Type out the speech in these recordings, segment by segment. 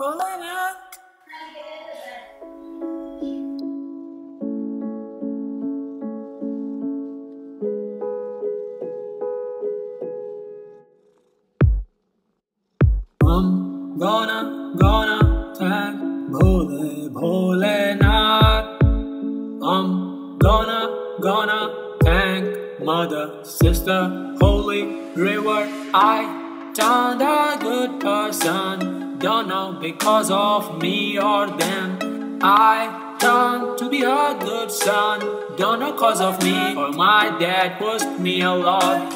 Up. I'm gonna, gonna thank Bhole Bholenath. I'm gonna, gonna thank Mother, Sister, Holy River. I turned a good person. Don't know because of me or them. I turned to be a good son. Don't know cause of me or my dad pushed me a lot.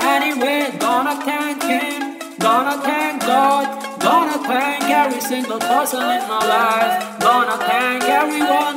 Anyway, gonna thank him. Gonna thank God, gonna thank every single person in my life. Gonna thank everyone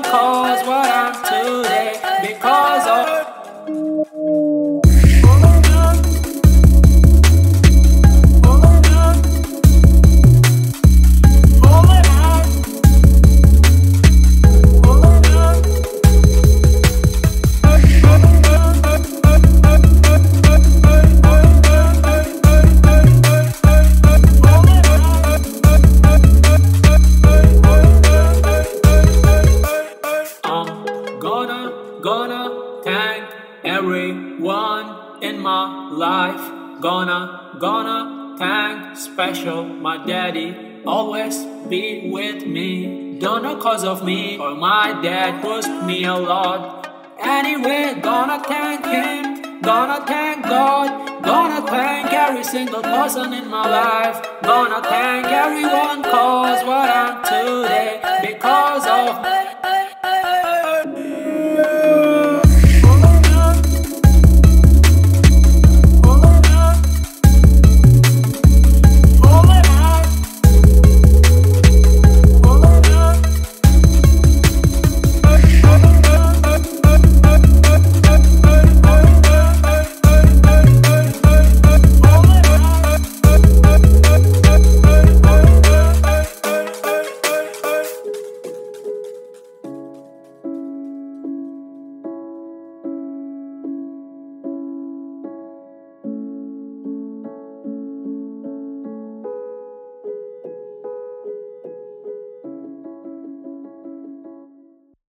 everyone in my life. Gonna, gonna thank special my daddy. Always be with me. Don't know cause of me or my dad pushed me a lot. Anyway, gonna thank him. Gonna thank God. Gonna thank every single person in my life. Gonna thank everyone cause what I